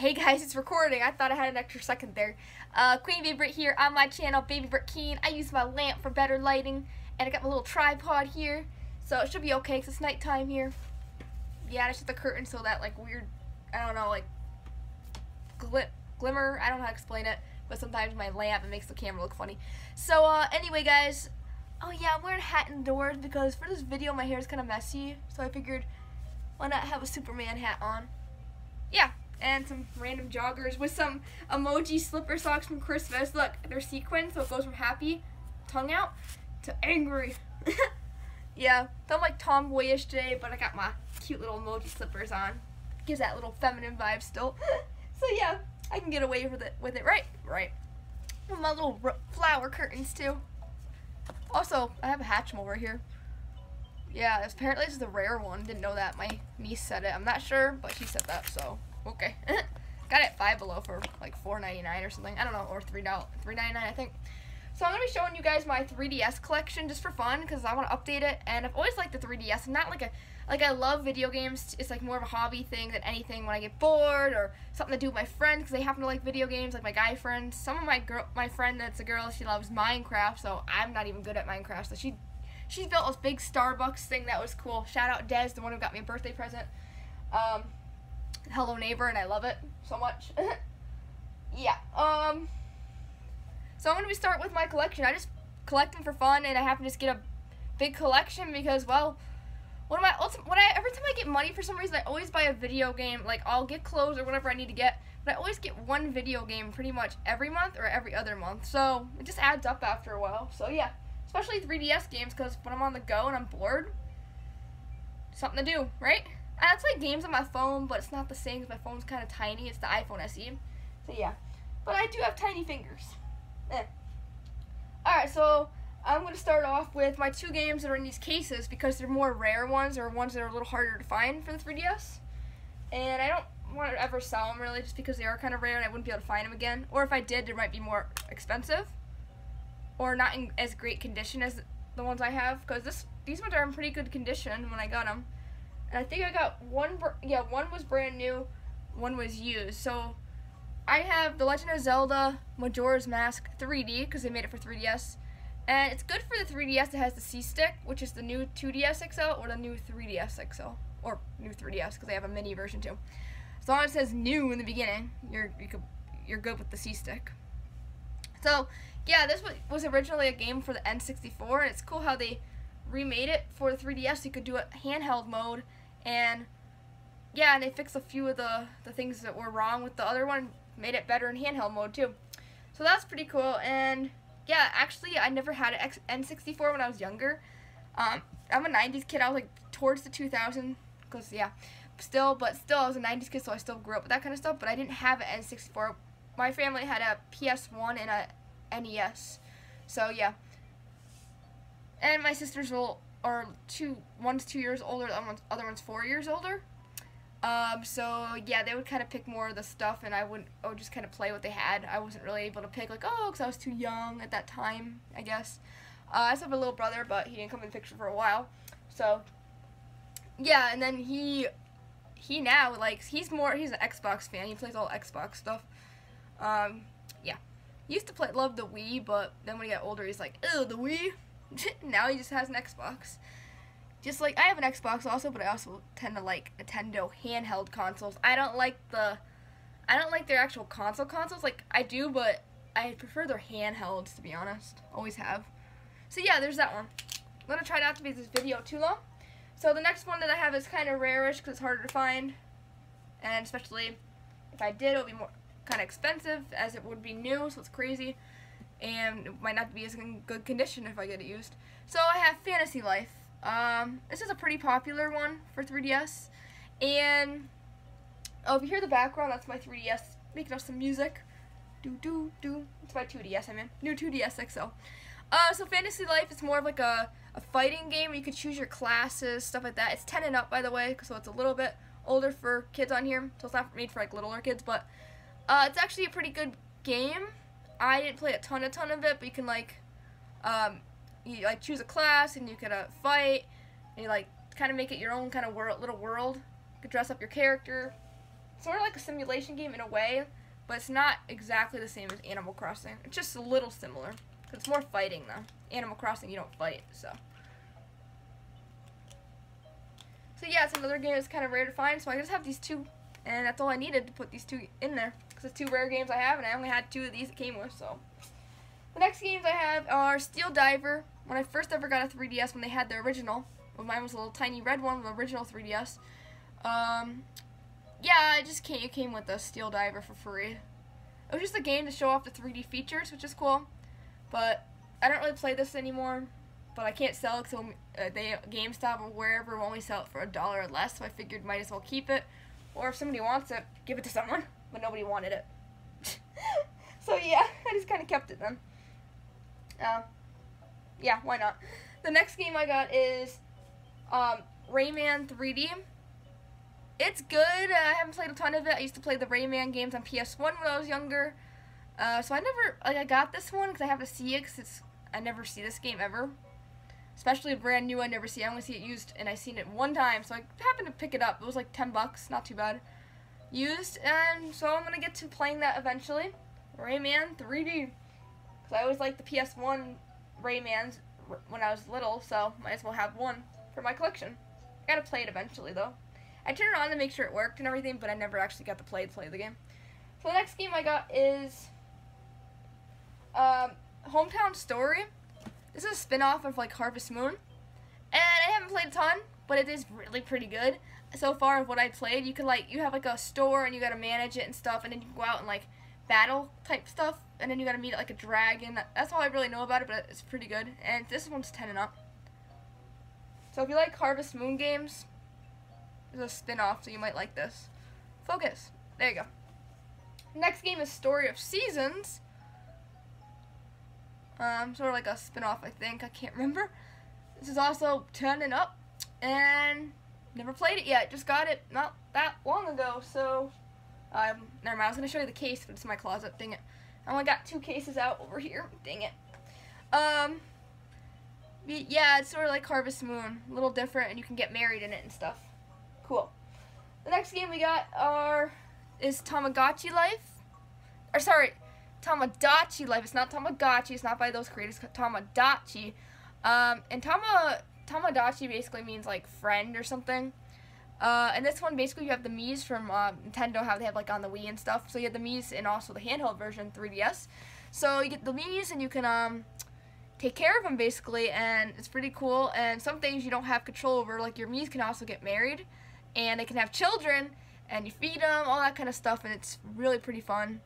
Hey guys, it's recording. I thought I had an extra second there. Uh, Queen Baby Brit here on my channel, Baby Brit Keen. I use my lamp for better lighting, and I got my little tripod here, so it should be okay because it's nighttime here. Yeah, I shut the curtain so that like weird, I don't know, like glim glimmer. I don't know how to explain it, but sometimes my lamp it makes the camera look funny. So uh, anyway, guys. Oh yeah, I'm wearing a hat indoors because for this video my hair is kind of messy, so I figured why not have a Superman hat on? Yeah, and some random joggers with some emoji slipper socks from Christmas. Look, they're sequined, so it goes from happy, tongue out, to angry. yeah, I'm like tomboyish today, but I got my cute little emoji slippers on. Gives that little feminine vibe still. so yeah, I can get away with it, with it, right? Right. My little flower curtains too. Also, I have a Hatchimals right here. Yeah, apparently this is the rare one. Didn't know that. My niece said it. I'm not sure, but she said that, so okay. Got it Five Below for like $4.99 or something. I don't know, or $3, $3.99 I think. So I'm going to be showing you guys my 3DS collection just for fun because I want to update it. And I've always liked the 3DS. I'm not like a, like I love video games. It's like more of a hobby thing than anything when I get bored or something to do with my friends because they happen to like video games like my guy friends. Some of my girl, my friend that's a girl, she loves Minecraft. So I'm not even good at Minecraft. So she, she built this big Starbucks thing that was cool. Shout out Des, the one who got me a birthday present. Um, Hello Neighbor, and I love it so much. yeah. Um. So I'm gonna start with my collection. I just collect them for fun, and I happen to just get a big collection because, well, one of my ultimate, when I every time I get money for some reason, I always buy a video game. Like I'll get clothes or whatever I need to get, but I always get one video game pretty much every month or every other month. So it just adds up after a while. So yeah, especially 3DS games because when I'm on the go and I'm bored, something to do, right? I play games on my phone, but it's not the same because my phone's kind of tiny. It's the iPhone SE. So yeah. But I do have tiny fingers. Eh. Alright, so I'm going to start off with my two games that are in these cases because they're more rare ones or ones that are a little harder to find for the 3DS. And I don't want to ever sell them really just because they are kind of rare and I wouldn't be able to find them again. Or if I did, they might be more expensive or not in as great condition as the ones I have because this these ones are in pretty good condition when I got them. I think I got one, yeah, one was brand new, one was used. So I have The Legend of Zelda Majora's Mask 3D because they made it for 3DS. And it's good for the 3DS. It has the C-Stick, which is the new 2DS XL or the new 3DS XL. Or new 3DS because they have a mini version too. As long as it says new in the beginning, you're, you could, you're good with the C-Stick. So, yeah, this was originally a game for the N64, and it's cool how they remade it for the 3DS so you could do a handheld mode and yeah, and they fixed a few of the, the things that were wrong with the other one, made it better in handheld mode too. So that's pretty cool. And yeah, actually, I never had an N64 when I was younger. Um, I'm a 90s kid. I was like towards the 2000s, because yeah, still, but still, I was a 90s kid, so I still grew up with that kind of stuff. But I didn't have an N64. My family had a PS1 and a NES. So yeah. And my sisters will are two, one's two years older, the other one's four years older. Um, so yeah, they would kind of pick more of the stuff, and I would, I would just kind of play what they had. I wasn't really able to pick like, oh, because I was too young at that time, I guess. Uh, I still have a little brother, but he didn't come in the picture for a while. So yeah, and then he, he now likes he's more he's an Xbox fan. He plays all Xbox stuff. Um, yeah, used to play love the Wii, but then when he got older, he's like, oh, the Wii. now he just has an Xbox. Just like I have an Xbox also, but I also tend to like Nintendo handheld consoles. I don't like the I don't like their actual console consoles. Like I do, but I prefer their handhelds to be honest. Always have. So yeah, there's that one. I'm gonna try not to make this video too long. So the next one that I have is kind of rarish because it's harder to find, and especially if I did, it would be more kind of expensive as it would be new, so it's crazy and it might not be as in good condition if I get it used. So I have Fantasy Life. Um, this is a pretty popular one for 3DS, and oh, if you hear the background, that's my 3DS making up some music. Do do do. It's my 2DS. I mean, new 2DS XL. Uh, so Fantasy Life is more of like a, a fighting game where you can choose your classes, stuff like that. It's 10 and up, by the way, so it's a little bit older for kids on here. So it's not made for like littler kids, but uh, it's actually a pretty good game. I didn't play a ton, a ton of it, but you can like, um, you like choose a class and you can uh, fight, and you like kind of make it your own kind of world, little world. You can dress up your character, sort of like a simulation game in a way, but it's not exactly the same as Animal Crossing. It's just a little similar. It's more fighting though. Animal Crossing, you don't fight, so. So yeah, it's another game that's kind of rare to find, so I just have these two, and that's all I needed to put these two in there. Because it's two rare games I have, and I only had two of these that came with, so. The next games I have are Steel Diver. When I first ever got a 3DS, when they had the original, well, mine was a little tiny red one, the original 3DS. Um, yeah, it just came, it came with the Steel Diver for free. It was just a game to show off the 3D features, which is cool. But I don't really play this anymore. But I can't sell it because uh, they GameStop or wherever will only sell it for a dollar or less. So I figured might as well keep it. Or if somebody wants it, give it to someone. But nobody wanted it. so yeah, I just kind of kept it then. Uh, yeah, why not? The next game I got is um, Rayman 3D. It's good. I haven't played a ton of it. I used to play the Rayman games on PS1 when I was younger. Uh, so I never, like, I got this one because I have to see it because I never see this game ever. Especially brand new, I never see. I only see it used, and I seen it one time, so I happened to pick it up. It was like 10 bucks, not too bad. Used, and so I'm going to get to playing that eventually. Rayman 3D. Because I always liked the PS1 Raymans when I was little, so might as well have one for my collection. I gotta play it eventually, though. I turned it on to make sure it worked and everything, but I never actually got to play play the game. So the next game I got is um, Hometown Story. This is a spin-off of like Harvest Moon. And I haven't played a ton, but it is really pretty good. So far of what I played, you can like you have like a store and you gotta manage it and stuff, and then you can go out and like battle type stuff, and then you gotta meet like a dragon. That's all I really know about it, but it's pretty good. And this one's 10 and up. So if you like Harvest Moon games, there's a spin-off, so you might like this. Focus. There you go. Next game is Story of Seasons. Um, sort of like a spin-off, I think. I can't remember. This is also 10 and up, and never played it yet. Just got it not that long ago, so um, never mind. I was going to show you the case, but it's in my closet. Dang it. I only got two cases out over here. Dang it. Um, yeah, it's sort of like Harvest Moon. A little different, and you can get married in it and stuff. Cool. The next game we got are is Tamagotchi Life. Or sorry, Tomodachi Life. It's not Tamagotchi. It's not by those creators. Tomodachi. Um, and Tama Tomodachi basically means like friend or something. Uh, and this one basically you have the Mii's from uh, Nintendo, how they have like on the Wii and stuff. So you have the Mii's and also the handheld version, 3DS. So you get the Mii's and you can um, take care of them basically, and it's pretty cool. And some things you don't have control over, like your Mii's can also get married, and they can have children, and you feed them, all that kind of stuff, and it's really pretty fun.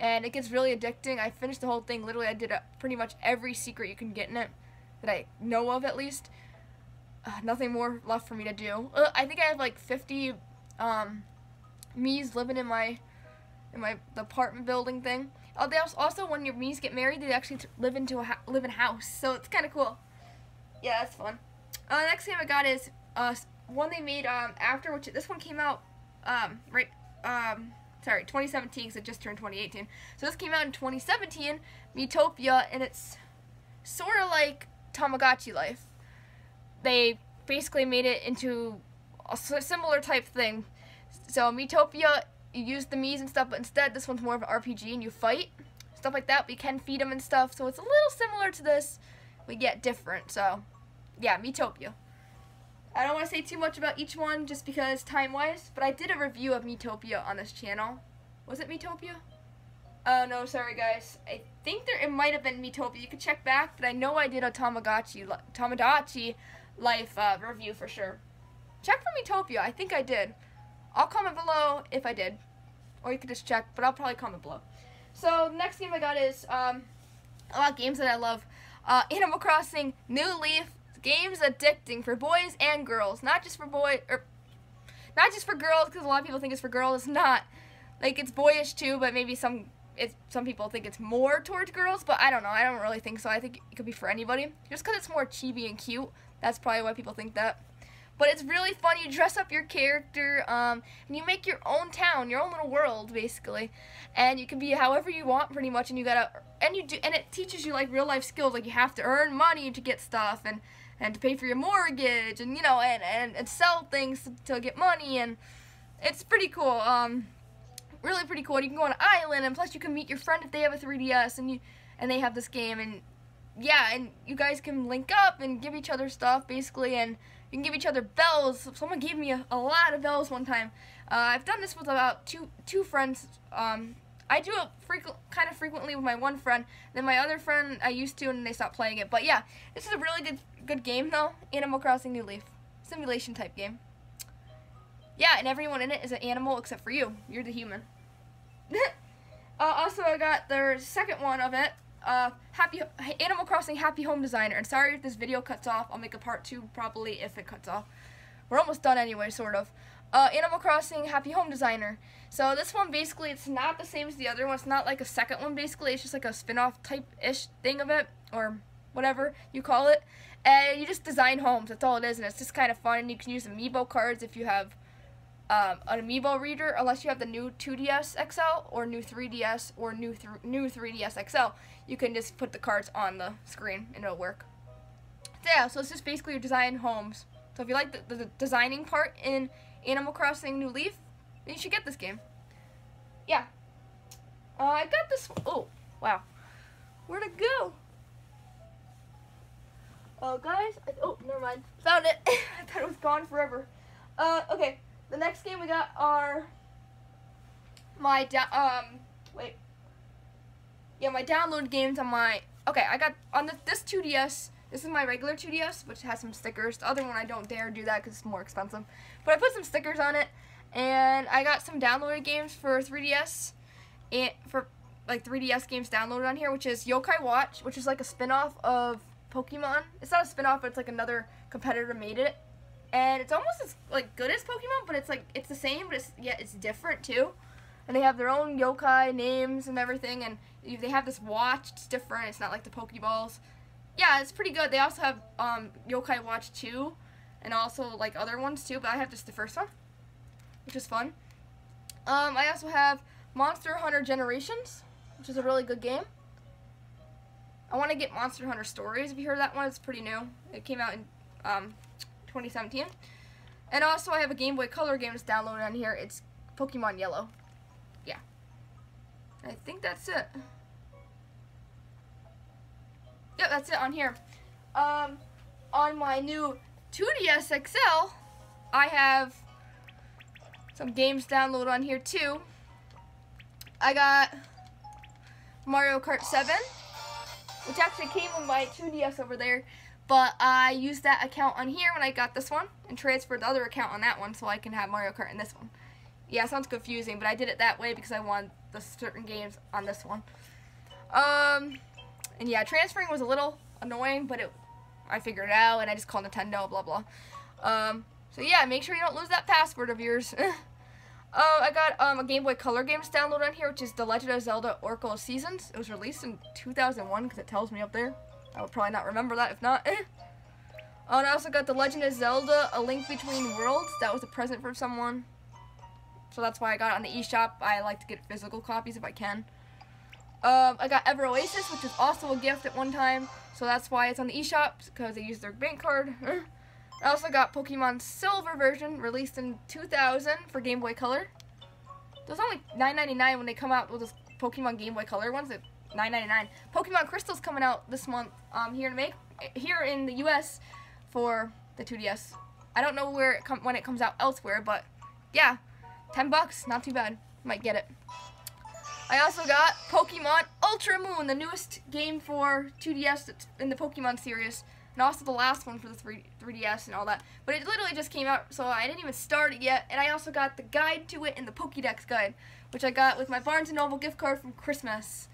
And it gets really addicting. I finished the whole thing. Literally, I did a, pretty much every secret you can get in it that I know of, at least. Uh, nothing more left for me to do. Uh, I think I have like 50 um, Mii's living in my in my apartment building thing. Oh, they also, also when your Mii's get married, they actually live into a live in a house, so it's kind of cool. Yeah, that's fun. Uh, next game I got is uh, one they made um, after, which this one came out um, right, um, sorry, 2017, because it just turned 2018. So this came out in 2017, Miitopia, and it's sort of like Tomodachi Life they basically made it into a similar type thing. So Miitopia, you use the Mii's and stuff, but instead this one's more of an RPG and you fight, stuff like that. We can feed them and stuff, so it's a little similar to this, but yet different. So, yeah, Miitopia. I don't want to say too much about each one just because time-wise, but I did a review of Miitopia on this channel. Was it Miitopia? Oh, no, sorry, guys. I think there it might have been Miitopia. You could check back, but I know I did a Tomodachi, Tomodachi life uh, review for sure. Check for Miitopia. I think I did. I'll comment below if I did. Or you could just check, but I'll probably comment below. So, next game I got is um, a lot of games that I love. Uh, Animal Crossing New Leaf. Games addicting for boys and girls. Not just for boys, or not just for girls, because a lot of people think it's for girls. It's not. Like, it's boyish too, but maybe some it's, some people think it's more towards girls, but I don't know. I don't really think so. I think it could be for anybody. Just because it's more chibi and cute. That's probably why people think that. But it's really fun. You dress up your character, um, and you make your own town, your own little world, basically. And you can be however you want, pretty much. And you gotta, and you do, and it teaches you like real life skills. Like you have to earn money to get stuff, and and to pay for your mortgage, and you know, and and, and sell things to get money, and it's pretty cool. Um, really pretty cool. You can go on an island, and plus you can meet your friend if they have a 3DS, and you and they have this game, and yeah, and you guys can link up and give each other stuff basically, and you can give each other bells. Someone gave me a, a lot of bells one time. Uh, I've done this with about two two friends. Um, I do it kind of frequently with my one friend. Then my other friend I used to, and they stopped playing it. But yeah, this is a really good good game though. Animal Crossing New Leaf, simulation type game. Yeah, and everyone in it is an animal except for you. You're the human. uh, also, I got their second one of it. Uh, Happy Animal Crossing Happy Home Designer. And sorry if this video cuts off. I'll make a part two probably if it cuts off. We're almost done anyway, sort of. Uh, Animal Crossing Happy Home Designer. So this one basically, it's not the same as the other one. It's not like a second one basically. It's just like a spin-off type-ish thing of it, or whatever you call it. And you just design homes. That's all it is, and it's just kind of fun. And you can use amiibo cards if you have um, an amiibo reader, unless you have the new 2DS XL or new 3DS or new th new 3DS XL. You can just put the cards on the screen and it'll work. So yeah, so it's just basically your design homes. So if you like the, the, the designing part in Animal Crossing New Leaf, then you should get this game. Yeah. Uh, I got this. Oh, wow. Where'd it go? Oh, guys. I, oh, never mind. Found it. I thought it was gone forever. Uh, okay. The next game we got are my um wait. Yeah my download games on my okay I got on the, this 2DS this is my regular 2DS which has some stickers. The other one I don't dare do that because it's more expensive. But I put some stickers on it and I got some downloaded games for 3DS and for like 3DS games downloaded on here which is Yokai Watch which is like a spin-off of Pokemon. It's not a spin-off but it's like another competitor made it and it's almost as like good as Pokemon, but it's like it's the same, but it's yeah, it's different too. And they have their own yokai names and everything, and they have this watch. It's different. It's not like the Pokeballs. Yeah, it's pretty good. They also have um, Yokai Watch 2, and also like other ones too. But I have just the first one, which is fun. Um, I also have Monster Hunter Generations, which is a really good game. I want to get Monster Hunter Stories. If you heard that one, it's pretty new. It came out in um, 2017. And also I have a Game Boy Color game that's downloaded on here. It's Pokemon Yellow. Yeah. I think that's it. Yep, that's it on here. Um, on my new 2DS XL, I have some games downloaded on here too. I got Mario Kart 7, which actually came with my 2DS over there. But I used that account on here when I got this one and transferred the other account on that one so I can have Mario Kart in this one. Yeah, sounds confusing, but I did it that way because I wanted the certain games on this one. Um, and yeah, transferring was a little annoying, but it, I figured it out, and I just called Nintendo, blah, blah. Um, so yeah, make sure you don't lose that password of yours. uh, I got um, a Game Boy Color games download on here, which is The Legend of Zelda Oracle of Seasons. It was released in 2001 because it tells me up there. I would probably not remember that if not. oh, and I also got The Legend of Zelda, A Link Between Worlds. That was a present from someone. So that's why I got it on the eShop. I like to get physical copies if I can. Um, I got Ever Oasis, which was also a gift at one time. So that's why it's on the eShop, because they used their bank card. I also got Pokemon Silver version, released in 2000 for Game Boy Color. Was only $9.99 when they come out with those Pokemon Game Boy Color ones. It 9.99. Pokemon Crystal's coming out this month um, here to make here in the U.S. for the 2DS. I don't know where it when it comes out elsewhere, but yeah, 10 bucks, not too bad. Might get it. I also got Pokemon Ultra Moon, the newest game for 2DS that's in the Pokemon series, and also the last one for the 3, 3DS and all that. But it literally just came out, so I didn't even start it yet. And I also got the guide to it and the Pokédex guide, which I got with my Barnes & Noble gift card from Christmas.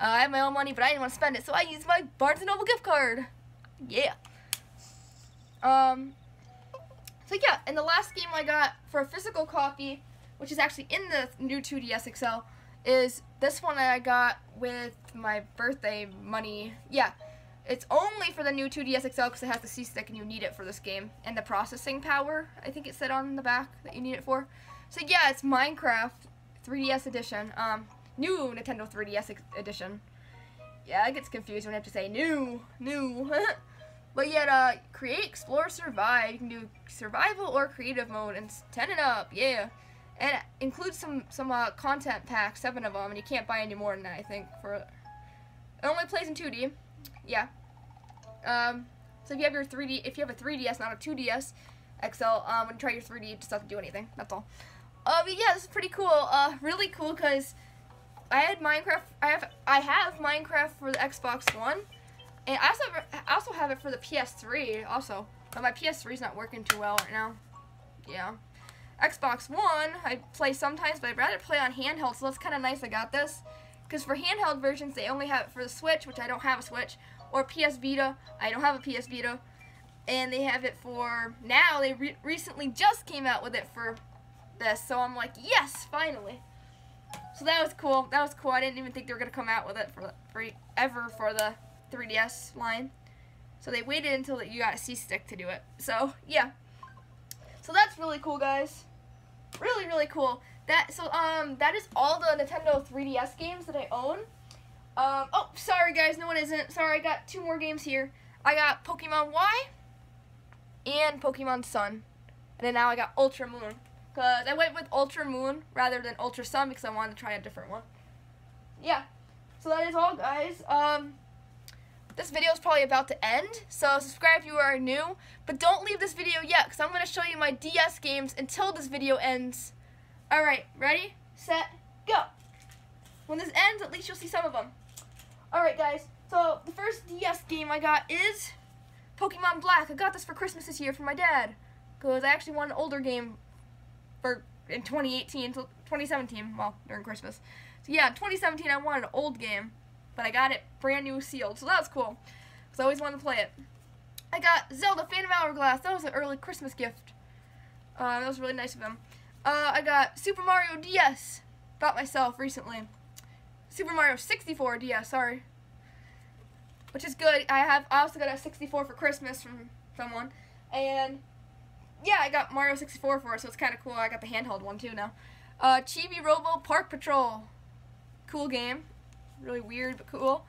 Uh, I have my own money, but I didn't want to spend it, so I used my Barnes & Noble gift card. Yeah. Um, so yeah, and the last game I got for a physical copy, which is actually in the new 2DS XL, is this one that I got with my birthday money. Yeah, it's only for the new 2DS XL because it has the C-Stick and you need it for this game. And the processing power, I think it said on the back that you need it for. So yeah, it's Minecraft 3DS edition. Um, new Nintendo 3DS edition. Yeah, it gets confused when I have to say new, new. but yet, uh, create, explore, survive. You can do survival or creative mode and 10 and up, yeah. and it includes some some uh, content packs, seven of them, and you can't buy any more than that. I think for it only plays in 2D. Yeah. Um, so if you have your 3D, if you have a 3DS, not a 2DS XL, um, when you try your 3D, it just doesn't do anything. That's all. Uh, but yeah, this is pretty cool. Uh, really cool because I had Minecraft. I have I have Minecraft for the Xbox One, and I also have, I also have it for the PS3 also. But my PS3 is not working too well right now. Yeah. Xbox One, I play sometimes, but I'd rather play on handheld, so that's kind of nice I got this. Because for handheld versions, they only have it for the Switch, which I don't have a Switch, or PS Vita. I don't have a PS Vita. And they have it for, now, they re recently just came out with it for this. So I'm like, yes, finally. So that was cool. That was cool. I didn't even think they were going to come out with it for, for ever for the 3DS line. So they waited until you got a C-stick to do it. So, yeah. So that's really cool, guys. Really, really cool. That so um that is all the Nintendo 3DS games that I own. Um oh sorry guys, no it isn't. Sorry, I got two more games here. I got Pokemon Y and Pokemon Sun. And then now I got Ultra Moon. Cause I went with Ultra Moon rather than Ultra Sun because I wanted to try a different one. Yeah. So that is all guys. Um this video is probably about to end, so subscribe if you are new. But don't leave this video yet, because I'm going to show you my DS games until this video ends. Alright, ready, set, go. When this ends, at least you'll see some of them. Alright, guys, so the first DS game I got is Pokemon Black. I got this for Christmas this year from my dad, because I actually want an older game for in 2018, till 2017, well, during Christmas. So yeah, 2017 I wanted an old game but I got it brand new sealed, so that was cool, because I always wanted to play it. I got Zelda Phantom Hourglass. That was an early Christmas gift. Uh, that was really nice of him. Uh, I got Super Mario DS. Bought myself recently. Super Mario 64 DS, sorry. Which is good. I have I also got a 64 for Christmas from someone. And yeah, I got Mario 64 for it, so it's kind of cool. I got the handheld one too now. Uh, Chibi Robo Park Patrol. Cool game really weird but cool.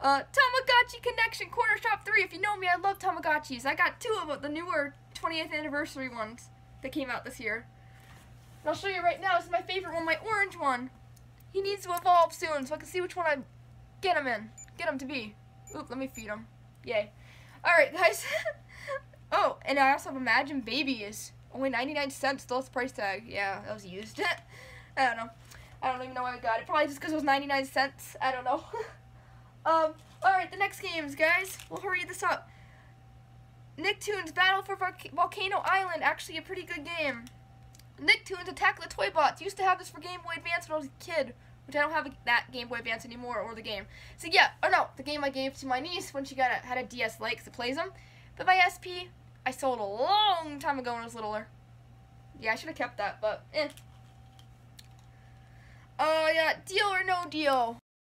Uh, Tamagotchi Connection Corner Shop 3. If you know me, I love Tamagotchis. I got two of them, the newer 20th anniversary ones that came out this year. And I'll show you right now. This is my favorite one, my orange one. He needs to evolve soon so I can see which one I get him in. Get him to be. Oop, let me feed him. Yay. Alright, guys. oh, and I also have Imagine Babies. Only 99 cents, still its price tag. Yeah, that was used. I don't know. I don't even know why I got it. Probably just because it was 99 cents. I don't know. um, alright, the next games, guys. We'll hurry this up. Nicktoons Battle for Volcano Island. Actually a pretty good game. Nicktoons Attack the Toy Bots. Used to have this for Game Boy Advance when I was a kid. Which I don't have that Game Boy Advance anymore, or the game. So yeah, oh no, the game I gave to my niece when she got a, had a DS Lite because it plays them. But my SP, I sold a long time ago when I was littler. Yeah, I should have kept that, but eh. Uh, yeah, deal or no deal.